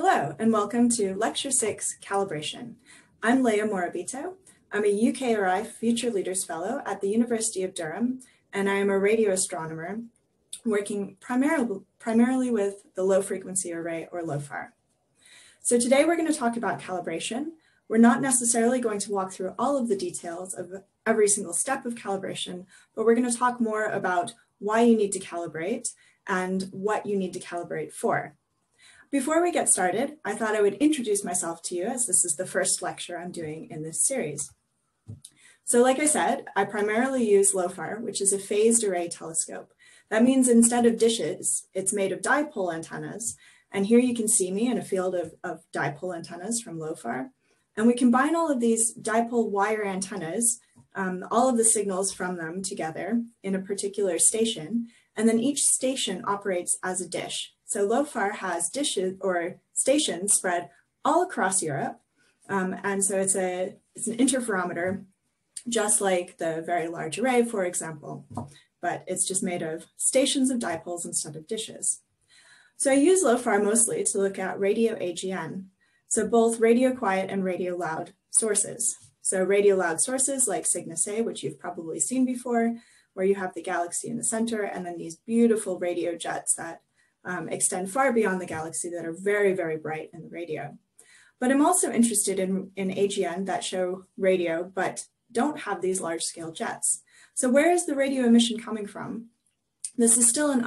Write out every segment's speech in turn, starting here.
Hello, and welcome to Lecture 6, Calibration. I'm Leah Morabito. I'm a UKRI Future Leaders Fellow at the University of Durham, and I am a radio astronomer working primarily, primarily with the Low Frequency Array, or LOFAR. So today we're going to talk about calibration. We're not necessarily going to walk through all of the details of every single step of calibration, but we're going to talk more about why you need to calibrate and what you need to calibrate for. Before we get started, I thought I would introduce myself to you as this is the first lecture I'm doing in this series. So like I said, I primarily use LOFAR, which is a phased array telescope. That means instead of dishes, it's made of dipole antennas. And here you can see me in a field of, of dipole antennas from LOFAR. And we combine all of these dipole wire antennas, um, all of the signals from them together in a particular station. And then each station operates as a dish. So LOFAR has dishes or stations spread all across Europe. Um, and so it's, a, it's an interferometer, just like the Very Large Array, for example, but it's just made of stations of dipoles instead of dishes. So I use LOFAR mostly to look at radio AGN, so both radio quiet and radio loud sources. So radio loud sources like Cygnus A, which you've probably seen before, where you have the galaxy in the center and then these beautiful radio jets that um, extend far beyond the galaxy that are very, very bright in the radio. But I'm also interested in, in AGN that show radio, but don't have these large scale jets. So where is the radio emission coming from? This is still an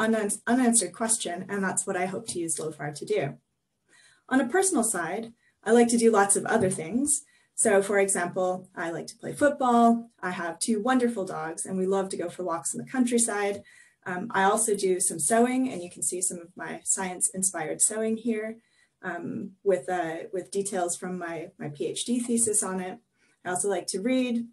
unanswered question, and that's what I hope to use LOFAR to do. On a personal side, I like to do lots of other things. So for example, I like to play football. I have two wonderful dogs and we love to go for walks in the countryside. Um, I also do some sewing and you can see some of my science inspired sewing here um, with, uh, with details from my, my PhD thesis on it. I also like to read.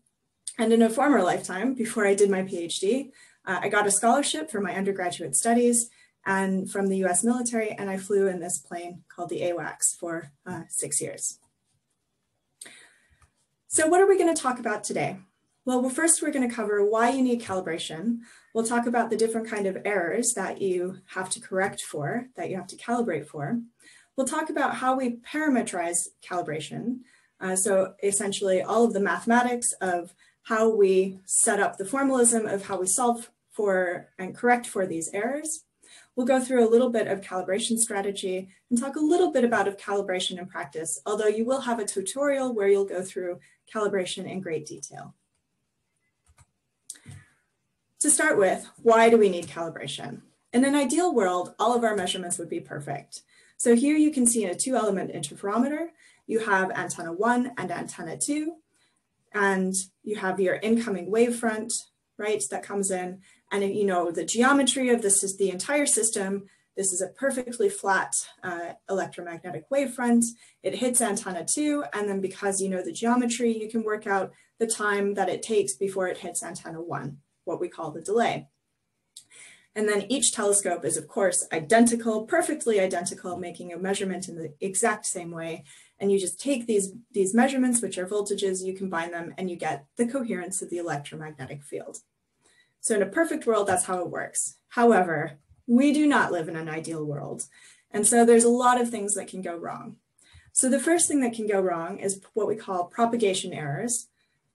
And in a former lifetime, before I did my PhD, uh, I got a scholarship for my undergraduate studies and from the US military, and I flew in this plane called the AWACS for uh, six years. So what are we gonna talk about today? Well, well, first we're going to cover why you need calibration. We'll talk about the different kind of errors that you have to correct for, that you have to calibrate for. We'll talk about how we parameterize calibration. Uh, so essentially all of the mathematics of how we set up the formalism of how we solve for and correct for these errors. We'll go through a little bit of calibration strategy and talk a little bit about of calibration in practice, although you will have a tutorial where you'll go through calibration in great detail. To start with, why do we need calibration? In an ideal world, all of our measurements would be perfect. So here you can see in a two element interferometer, you have antenna one and antenna two, and you have your incoming wavefront, right, that comes in. And you know the geometry of this is the entire system. This is a perfectly flat uh, electromagnetic wavefront. It hits antenna two, and then because you know the geometry, you can work out the time that it takes before it hits antenna one what we call the delay. And then each telescope is of course identical, perfectly identical, making a measurement in the exact same way. And you just take these, these measurements, which are voltages, you combine them and you get the coherence of the electromagnetic field. So in a perfect world, that's how it works. However, we do not live in an ideal world. And so there's a lot of things that can go wrong. So the first thing that can go wrong is what we call propagation errors,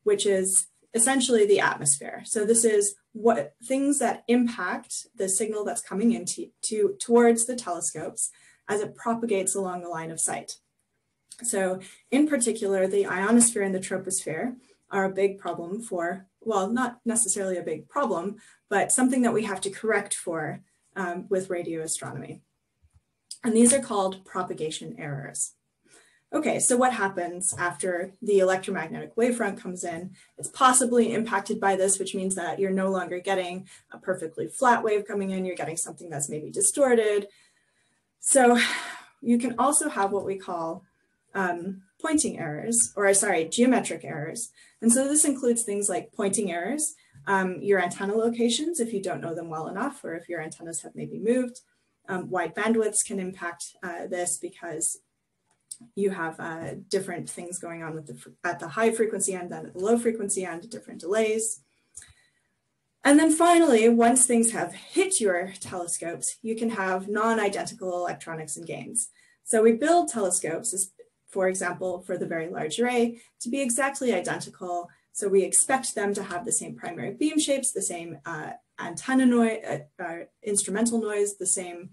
which is essentially the atmosphere. So this is what things that impact the signal that's coming into to, towards the telescopes as it propagates along the line of sight. So in particular, the ionosphere and the troposphere are a big problem for, well, not necessarily a big problem, but something that we have to correct for um, with radio astronomy. And these are called propagation errors. Okay, so what happens after the electromagnetic wavefront comes in? It's possibly impacted by this, which means that you're no longer getting a perfectly flat wave coming in, you're getting something that's maybe distorted. So you can also have what we call um, pointing errors, or sorry, geometric errors. And so this includes things like pointing errors, um, your antenna locations, if you don't know them well enough, or if your antennas have maybe moved. Um, wide bandwidths can impact uh, this because you have uh, different things going on with the, at the high frequency end and at the low frequency end, different delays. And then finally, once things have hit your telescopes, you can have non-identical electronics and gains. So we build telescopes, for example, for the Very Large Array, to be exactly identical. So we expect them to have the same primary beam shapes, the same uh, antenna noise, uh, uh, instrumental noise, the same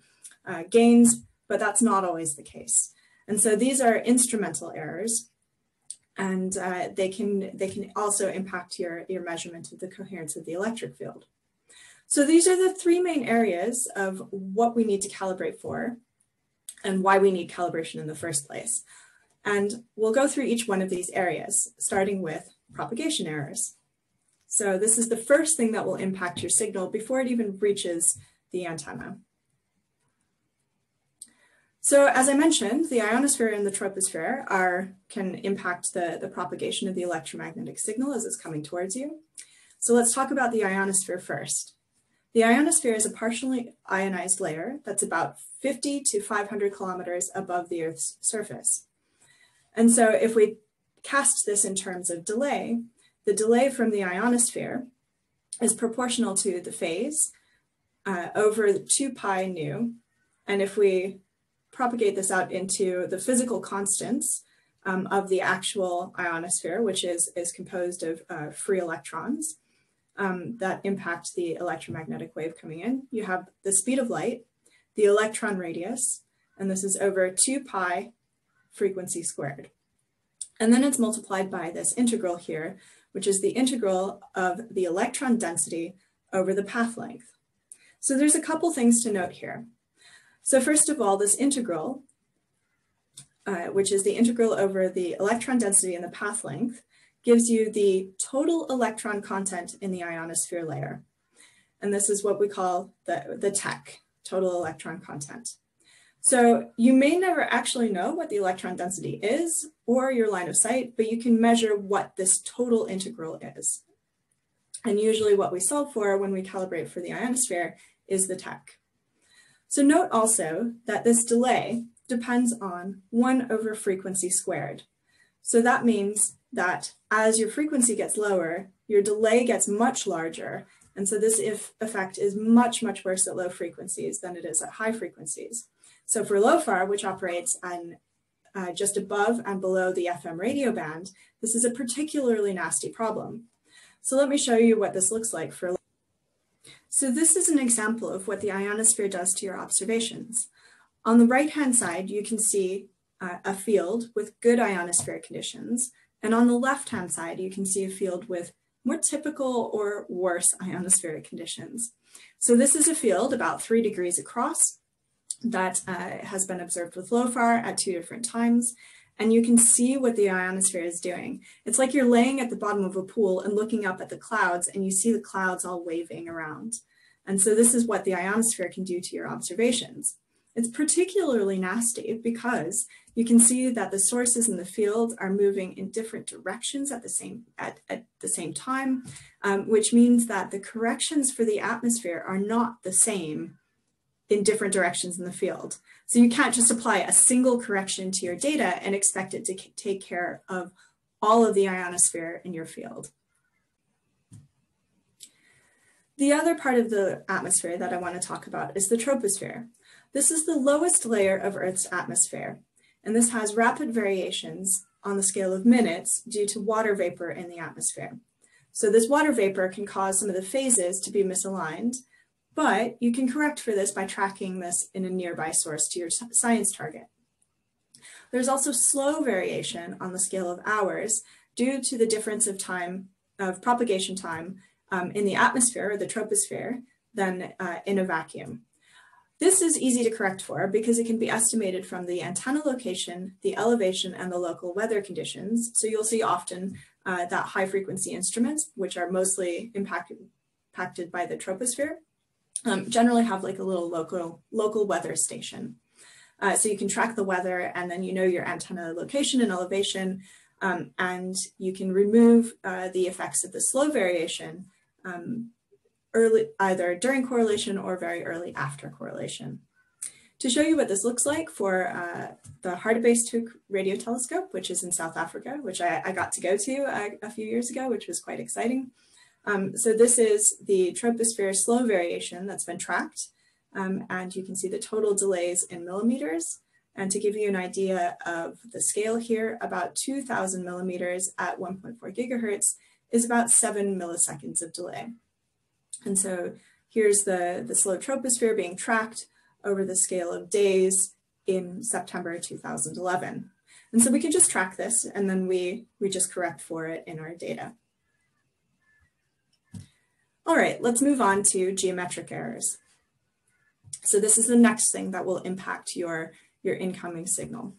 uh, gains, but that's not always the case. And so these are instrumental errors and uh, they can they can also impact your, your measurement of the coherence of the electric field. So these are the three main areas of what we need to calibrate for and why we need calibration in the first place. And we'll go through each one of these areas, starting with propagation errors. So this is the first thing that will impact your signal before it even reaches the antenna. So as I mentioned, the ionosphere and the troposphere are, can impact the, the propagation of the electromagnetic signal as it's coming towards you. So let's talk about the ionosphere first. The ionosphere is a partially ionized layer that's about 50 to 500 kilometers above the Earth's surface. And so if we cast this in terms of delay, the delay from the ionosphere is proportional to the phase uh, over 2 pi nu. And if we propagate this out into the physical constants um, of the actual ionosphere, which is, is composed of uh, free electrons um, that impact the electromagnetic wave coming in. You have the speed of light, the electron radius, and this is over 2 pi frequency squared. And then it's multiplied by this integral here, which is the integral of the electron density over the path length. So there's a couple things to note here. So first of all, this integral, uh, which is the integral over the electron density and the path length, gives you the total electron content in the ionosphere layer. And this is what we call the, the TEC, total electron content. So you may never actually know what the electron density is or your line of sight, but you can measure what this total integral is. And usually what we solve for when we calibrate for the ionosphere is the TEC. So note also that this delay depends on 1 over frequency squared. So that means that as your frequency gets lower, your delay gets much larger. And so this if effect is much, much worse at low frequencies than it is at high frequencies. So for LOFAR, which operates on uh, just above and below the FM radio band, this is a particularly nasty problem. So let me show you what this looks like for so this is an example of what the ionosphere does to your observations. On the right-hand side, you can see uh, a field with good ionospheric conditions. And on the left-hand side, you can see a field with more typical or worse ionospheric conditions. So this is a field about three degrees across that uh, has been observed with LOFAR at two different times. And you can see what the ionosphere is doing. It's like you're laying at the bottom of a pool and looking up at the clouds and you see the clouds all waving around. And so this is what the ionosphere can do to your observations. It's particularly nasty because you can see that the sources in the field are moving in different directions at the same, at, at the same time, um, which means that the corrections for the atmosphere are not the same in different directions in the field. So you can't just apply a single correction to your data and expect it to take care of all of the ionosphere in your field. The other part of the atmosphere that I want to talk about is the troposphere. This is the lowest layer of Earth's atmosphere, and this has rapid variations on the scale of minutes due to water vapor in the atmosphere. So this water vapor can cause some of the phases to be misaligned, but you can correct for this by tracking this in a nearby source to your science target. There's also slow variation on the scale of hours due to the difference of time of propagation time um, in the atmosphere or the troposphere than uh, in a vacuum. This is easy to correct for because it can be estimated from the antenna location, the elevation, and the local weather conditions. So you'll see often uh, that high frequency instruments, which are mostly impacted, impacted by the troposphere, um, generally have like a little local, local weather station. Uh, so you can track the weather and then you know your antenna location and elevation, um, and you can remove uh, the effects of the slow variation um, early, either during correlation or very early after correlation. To show you what this looks like for uh, the Hartebeesthoek radio telescope, which is in South Africa, which I, I got to go to a, a, few years ago, which was quite exciting. Um, so this is the troposphere slow variation that's been tracked. Um, and you can see the total delays in millimeters. And to give you an idea of the scale here, about 2000 millimeters at 1.4 gigahertz is about seven milliseconds of delay. And so here's the, the slow troposphere being tracked over the scale of days in September 2011. And so we can just track this and then we, we just correct for it in our data. All right, let's move on to geometric errors. So this is the next thing that will impact your, your incoming signal.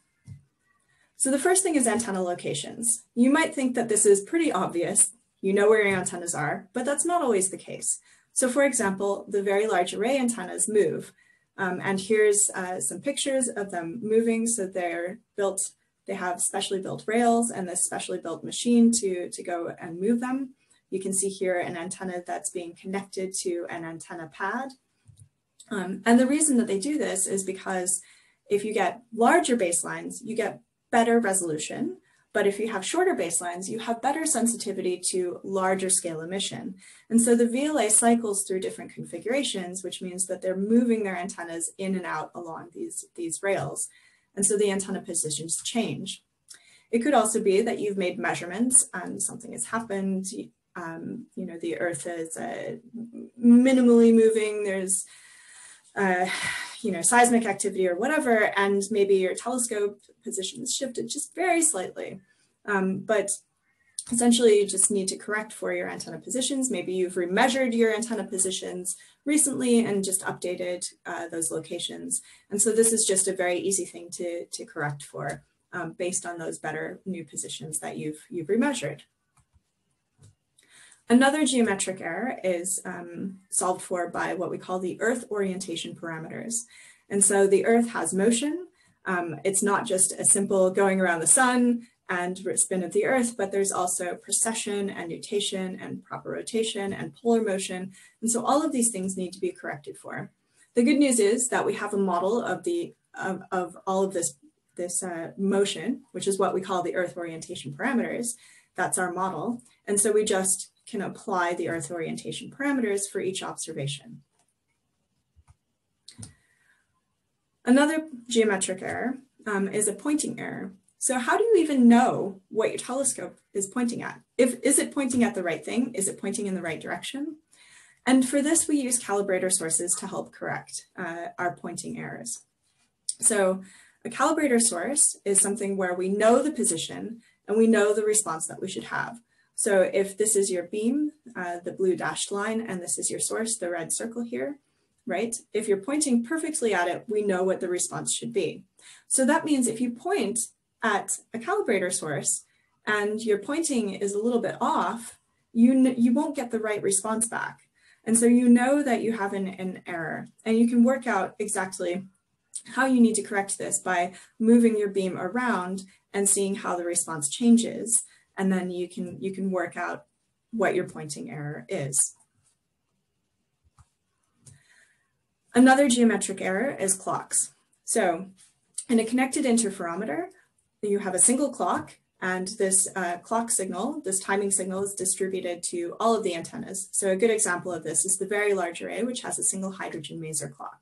So the first thing is antenna locations. You might think that this is pretty obvious. You know where your antennas are, but that's not always the case. So for example, the very large array antennas move. Um, and here's uh, some pictures of them moving. So they're built, they have specially built rails and this specially built machine to, to go and move them. You can see here an antenna that's being connected to an antenna pad. Um, and the reason that they do this is because if you get larger baselines, you get better resolution. But if you have shorter baselines, you have better sensitivity to larger scale emission. And so the VLA cycles through different configurations, which means that they're moving their antennas in and out along these, these rails. And so the antenna positions change. It could also be that you've made measurements and something has happened. Um, you know, the earth is uh, minimally moving. There's uh, you know, seismic activity or whatever, and maybe your telescope position is shifted just very slightly. Um, but essentially you just need to correct for your antenna positions. Maybe you've remeasured your antenna positions recently and just updated uh, those locations. And so this is just a very easy thing to, to correct for um, based on those better new positions that you've, you've remeasured. Another geometric error is um, solved for by what we call the Earth orientation parameters. And so the Earth has motion. Um, it's not just a simple going around the sun and spin of the Earth, but there's also precession and nutation and proper rotation and polar motion. And so all of these things need to be corrected for. The good news is that we have a model of the of, of all of this, this uh, motion, which is what we call the Earth orientation parameters. That's our model. And so we just can apply the Earth orientation parameters for each observation. Another geometric error um, is a pointing error. So how do you even know what your telescope is pointing at? If, is it pointing at the right thing? Is it pointing in the right direction? And for this, we use calibrator sources to help correct uh, our pointing errors. So a calibrator source is something where we know the position and we know the response that we should have. So if this is your beam, uh, the blue dashed line, and this is your source, the red circle here, right? If you're pointing perfectly at it, we know what the response should be. So that means if you point at a calibrator source and your pointing is a little bit off, you, you won't get the right response back. And so you know that you have an, an error and you can work out exactly how you need to correct this by moving your beam around and seeing how the response changes and then you can, you can work out what your pointing error is. Another geometric error is clocks. So in a connected interferometer, you have a single clock and this uh, clock signal, this timing signal is distributed to all of the antennas. So a good example of this is the very large array, which has a single hydrogen maser clock.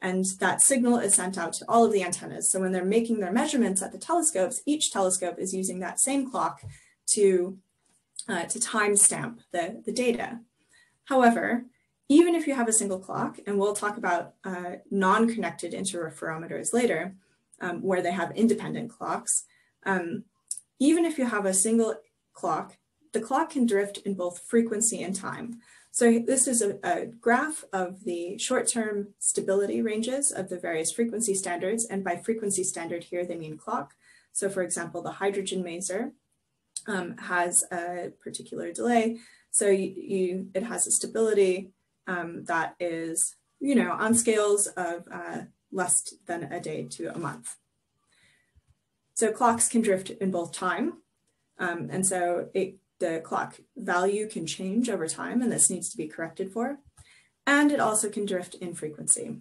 And that signal is sent out to all of the antennas. So when they're making their measurements at the telescopes, each telescope is using that same clock to, uh, to timestamp the, the data. However, even if you have a single clock, and we'll talk about uh, non-connected interferometers later, um, where they have independent clocks, um, even if you have a single clock, the clock can drift in both frequency and time. So this is a, a graph of the short-term stability ranges of the various frequency standards. And by frequency standard here, they mean clock. So for example, the hydrogen maser um, has a particular delay. So you, you it has a stability um, that is, you know, on scales of uh, less than a day to a month. So clocks can drift in both time. Um, and so it the clock value can change over time and this needs to be corrected for. And it also can drift in frequency.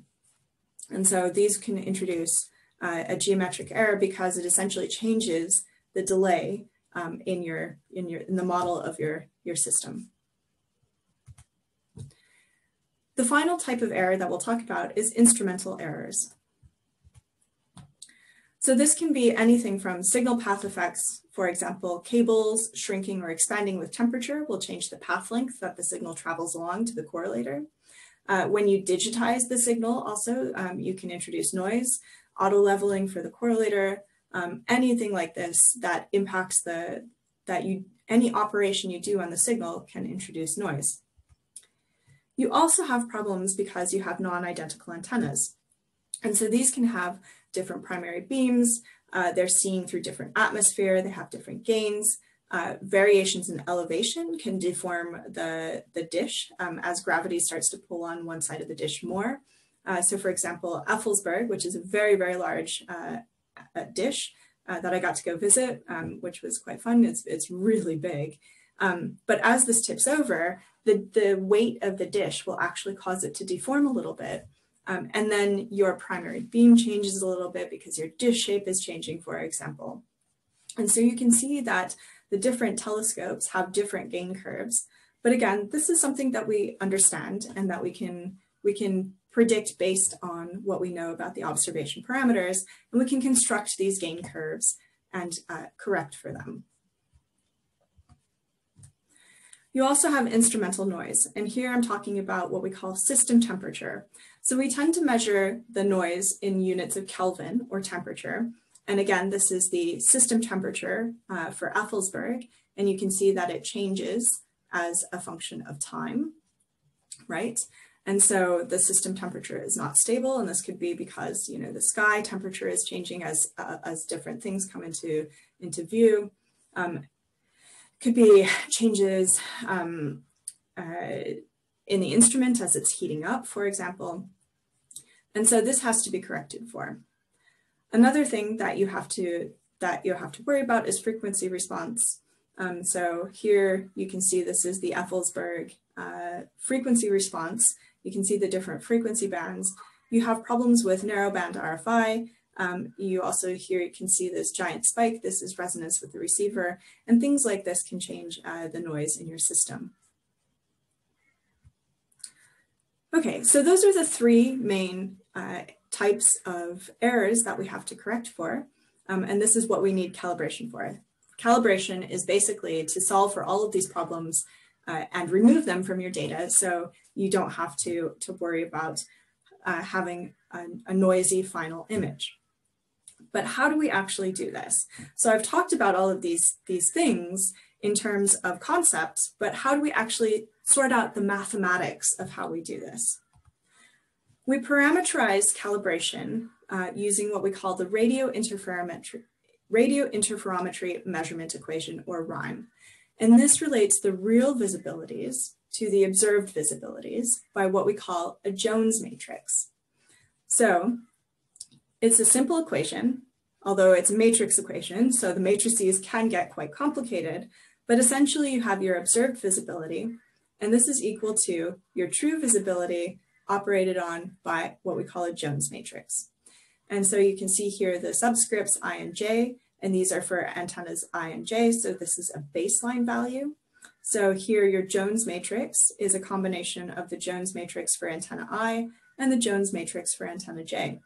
And so these can introduce uh, a geometric error because it essentially changes the delay um, in your in your in the model of your your system. The final type of error that we'll talk about is instrumental errors. So this can be anything from signal path effects, for example, cables shrinking or expanding with temperature will change the path length that the signal travels along to the correlator. Uh, when you digitize the signal also, um, you can introduce noise, auto leveling for the correlator, um, anything like this that impacts the, that you, any operation you do on the signal can introduce noise. You also have problems because you have non-identical antennas. And so these can have different primary beams, uh, they're seeing through different atmosphere, they have different gains, uh, variations in elevation can deform the, the dish um, as gravity starts to pull on one side of the dish more. Uh, so for example, Effelsberg, which is a very, very large uh, dish uh, that I got to go visit, um, which was quite fun. It's, it's really big. Um, but as this tips over, the, the weight of the dish will actually cause it to deform a little bit. Um, and then your primary beam changes a little bit because your dish shape is changing, for example. And so you can see that the different telescopes have different gain curves. But again, this is something that we understand and that we can, we can predict based on what we know about the observation parameters, and we can construct these gain curves and uh, correct for them. You also have instrumental noise, and here I'm talking about what we call system temperature. So we tend to measure the noise in units of Kelvin or temperature, and again, this is the system temperature uh, for Effelsberg, and you can see that it changes as a function of time, right? And so the system temperature is not stable, and this could be because you know the sky temperature is changing as uh, as different things come into into view. Um, could be changes um, uh, in the instrument as it's heating up, for example. And so this has to be corrected for. Another thing that you have to that you have to worry about is frequency response. Um, so here you can see this is the Effelsberg uh, frequency response. You can see the different frequency bands. You have problems with narrowband RFI. Um, you also here you can see this giant spike. This is resonance with the receiver. And things like this can change uh, the noise in your system. Okay, so those are the three main uh, types of errors that we have to correct for. Um, and this is what we need calibration for. Calibration is basically to solve for all of these problems uh, and remove them from your data so you don't have to, to worry about uh, having a, a noisy final image. But how do we actually do this? So I've talked about all of these, these things in terms of concepts, but how do we actually sort out the mathematics of how we do this? We parameterize calibration uh, using what we call the radio interferometry, radio interferometry measurement equation, or RIME. And this relates the real visibilities to the observed visibilities by what we call a Jones matrix. So it's a simple equation, although it's a matrix equation, so the matrices can get quite complicated, but essentially you have your observed visibility, and this is equal to your true visibility operated on by what we call a Jones matrix. And so you can see here the subscripts I and J, and these are for antennas I and J, so this is a baseline value. So here your Jones matrix is a combination of the Jones matrix for antenna I and the Jones matrix for antenna J.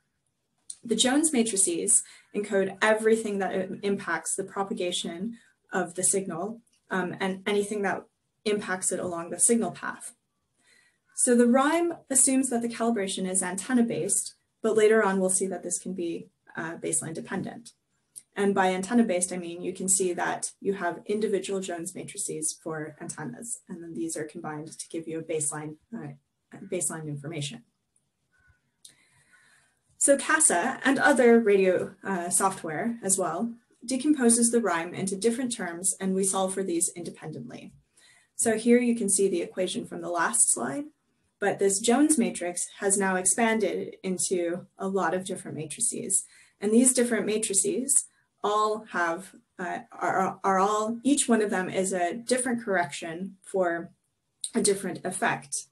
The Jones matrices encode everything that impacts the propagation of the signal um, and anything that impacts it along the signal path. So the RIME assumes that the calibration is antenna-based, but later on we'll see that this can be uh, baseline dependent. And by antenna-based, I mean you can see that you have individual Jones matrices for antennas, and then these are combined to give you a baseline, uh, baseline information. So CASA and other radio uh, software as well decomposes the RIME into different terms, and we solve for these independently. So here you can see the equation from the last slide, but this Jones matrix has now expanded into a lot of different matrices. And these different matrices all have, uh, are, are all, each one of them is a different correction for a different effect.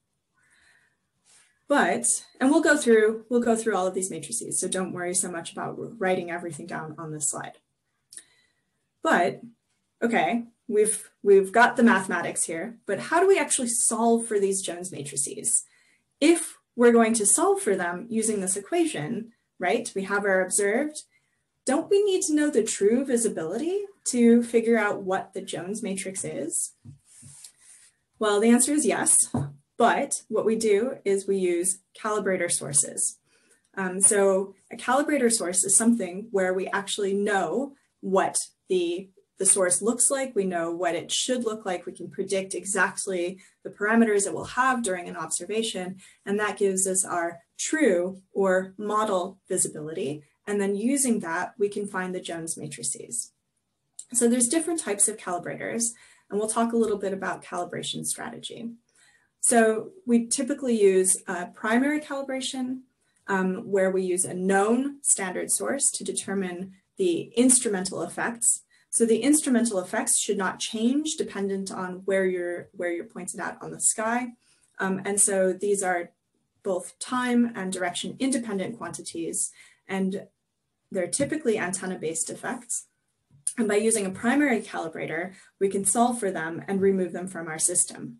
But, and we'll go through, we'll go through all of these matrices, so don't worry so much about writing everything down on this slide. But, okay, we've, we've got the mathematics here, but how do we actually solve for these Jones matrices? If we're going to solve for them using this equation, right, we have our observed, don't we need to know the true visibility to figure out what the Jones matrix is? Well, the answer is yes, but what we do is we use calibrator sources. Um, so a calibrator source is something where we actually know what the, the source looks like, we know what it should look like, we can predict exactly the parameters it will have during an observation, and that gives us our true or model visibility. And then using that, we can find the Jones matrices. So there's different types of calibrators, and we'll talk a little bit about calibration strategy. So we typically use primary calibration, um, where we use a known standard source to determine the instrumental effects. So the instrumental effects should not change dependent on where you're, where you're pointed at on the sky. Um, and so these are both time and direction independent quantities, and they're typically antenna-based effects. And by using a primary calibrator, we can solve for them and remove them from our system.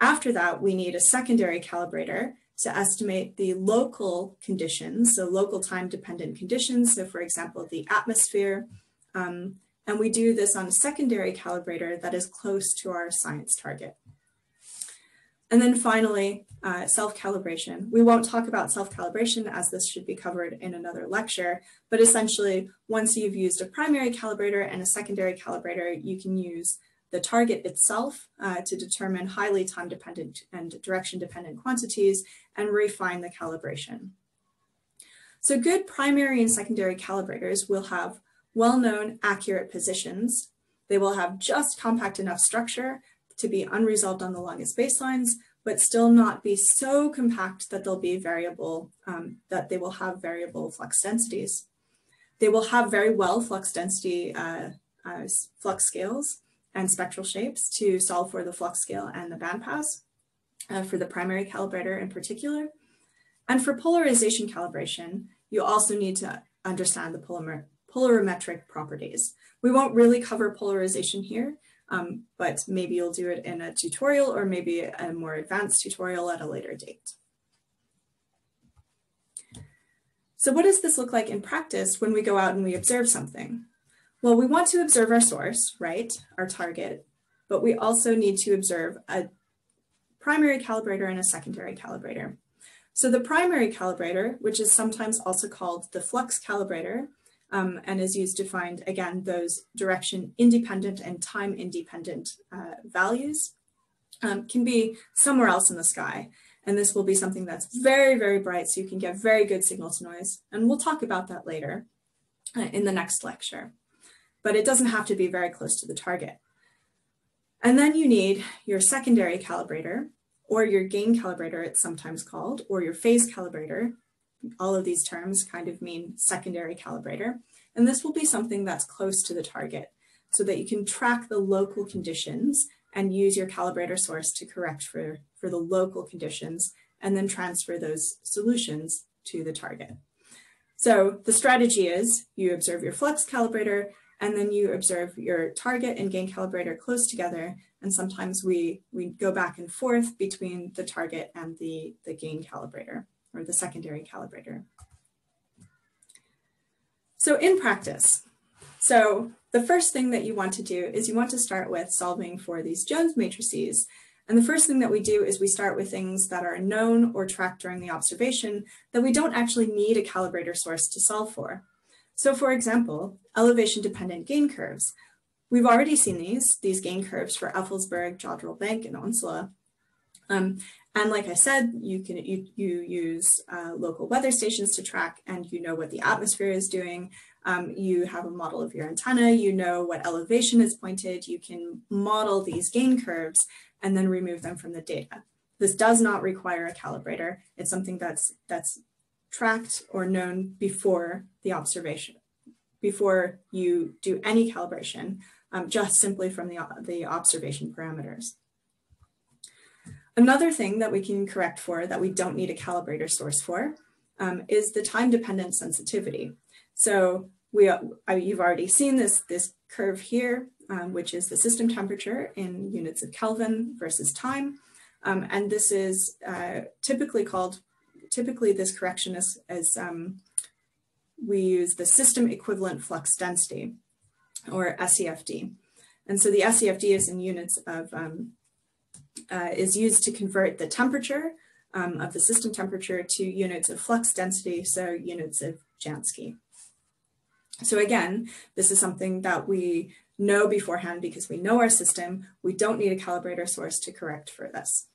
After that, we need a secondary calibrator to estimate the local conditions, so local time dependent conditions. So for example, the atmosphere. Um, and we do this on a secondary calibrator that is close to our science target. And then finally, uh, self-calibration. We won't talk about self-calibration as this should be covered in another lecture, but essentially once you've used a primary calibrator and a secondary calibrator, you can use the target itself uh, to determine highly time dependent and direction dependent quantities and refine the calibration. So good primary and secondary calibrators will have well-known accurate positions. They will have just compact enough structure to be unresolved on the longest baselines, but still not be so compact that they'll be variable, um, that they will have variable flux densities. They will have very well flux density uh, uh, flux scales and spectral shapes to solve for the flux scale and the bandpass uh, for the primary calibrator in particular. And for polarization calibration, you also need to understand the polymer polarimetric properties. We won't really cover polarization here, um, but maybe you'll do it in a tutorial or maybe a more advanced tutorial at a later date. So what does this look like in practice when we go out and we observe something? Well, we want to observe our source, right, our target, but we also need to observe a primary calibrator and a secondary calibrator. So the primary calibrator, which is sometimes also called the flux calibrator, um, and is used to find, again, those direction independent and time independent uh, values um, can be somewhere else in the sky. And this will be something that's very, very bright, so you can get very good signal to noise. And we'll talk about that later uh, in the next lecture. But it doesn't have to be very close to the target. And then you need your secondary calibrator, or your gain calibrator, it's sometimes called, or your phase calibrator, all of these terms kind of mean secondary calibrator. And this will be something that's close to the target so that you can track the local conditions and use your calibrator source to correct for, for the local conditions and then transfer those solutions to the target. So the strategy is you observe your flux calibrator and then you observe your target and gain calibrator close together. And sometimes we, we go back and forth between the target and the, the gain calibrator or the secondary calibrator. So in practice, so the first thing that you want to do is you want to start with solving for these Jones matrices. And the first thing that we do is we start with things that are known or tracked during the observation that we don't actually need a calibrator source to solve for. So for example, elevation dependent gain curves. We've already seen these, these gain curves for Effelsberg, Jodrell Bank, and Onsala. Um, and like I said, you can you, you use uh, local weather stations to track and you know what the atmosphere is doing. Um, you have a model of your antenna, you know what elevation is pointed, you can model these gain curves and then remove them from the data. This does not require a calibrator. It's something that's that's tracked or known before the observation, before you do any calibration, um, just simply from the, the observation parameters. Another thing that we can correct for that we don't need a calibrator source for um, is the time dependent sensitivity. So we, uh, you've already seen this, this curve here, um, which is the system temperature in units of Kelvin versus time. Um, and this is uh, typically called, typically this correction is, is um, we use the system equivalent flux density, or SEFD. And so the SEFD is in units of, um, uh, is used to convert the temperature um, of the system temperature to units of flux density, so units of Jansky. So again, this is something that we know beforehand because we know our system. We don't need a calibrator source to correct for this.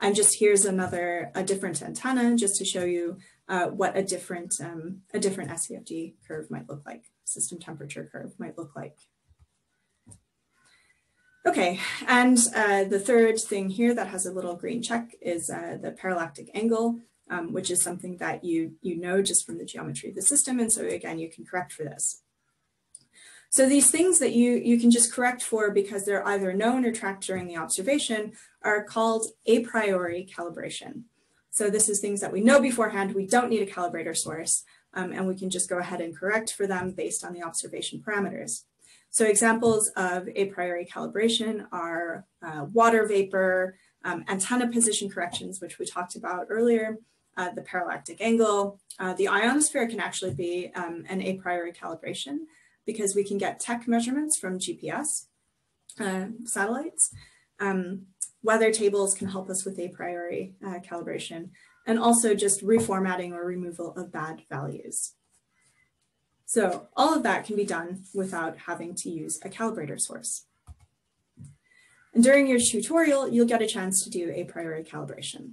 And just here's another, a different antenna just to show you uh, what a different, um, a different SEFD curve might look like, system temperature curve might look like. Okay, and uh, the third thing here that has a little green check is uh, the parallactic angle, um, which is something that you, you know just from the geometry of the system. And so again, you can correct for this. So these things that you, you can just correct for because they're either known or tracked during the observation are called a priori calibration. So this is things that we know beforehand, we don't need a calibrator source, um, and we can just go ahead and correct for them based on the observation parameters. So examples of a priori calibration are uh, water vapor, um, antenna position corrections, which we talked about earlier, uh, the parallactic angle. Uh, the ionosphere can actually be um, an a priori calibration because we can get TEC measurements from GPS uh, satellites. Um, weather tables can help us with a priori uh, calibration and also just reformatting or removal of bad values. So all of that can be done without having to use a calibrator source. And during your tutorial, you'll get a chance to do a priori calibration.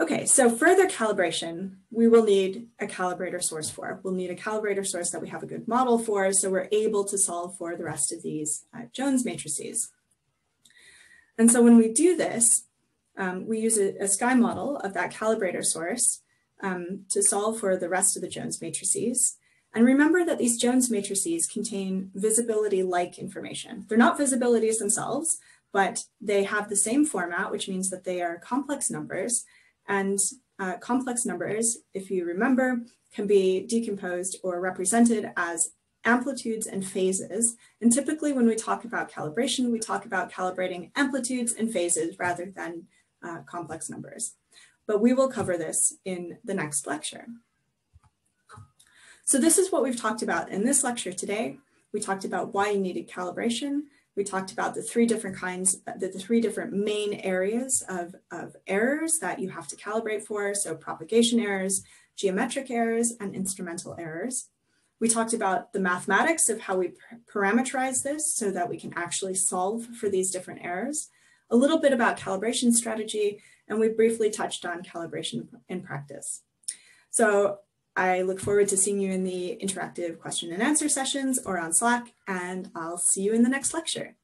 Okay, so further calibration, we will need a calibrator source for. We'll need a calibrator source that we have a good model for, so we're able to solve for the rest of these uh, Jones matrices. And so when we do this, um, we use a, a, sky model of that calibrator source um, to solve for the rest of the Jones matrices. And remember that these Jones matrices contain visibility-like information. They're not visibilities themselves, but they have the same format, which means that they are complex numbers, and uh, complex numbers, if you remember, can be decomposed or represented as amplitudes and phases. And typically when we talk about calibration, we talk about calibrating amplitudes and phases rather than uh, complex numbers. But we will cover this in the next lecture. So this is what we've talked about in this lecture today. We talked about why you needed calibration. We talked about the three different kinds, the, the three different main areas of, of errors that you have to calibrate for. So propagation errors, geometric errors, and instrumental errors. We talked about the mathematics of how we parameterize this so that we can actually solve for these different errors. A little bit about calibration strategy, and we briefly touched on calibration in practice. So I look forward to seeing you in the interactive question and answer sessions or on Slack, and I'll see you in the next lecture.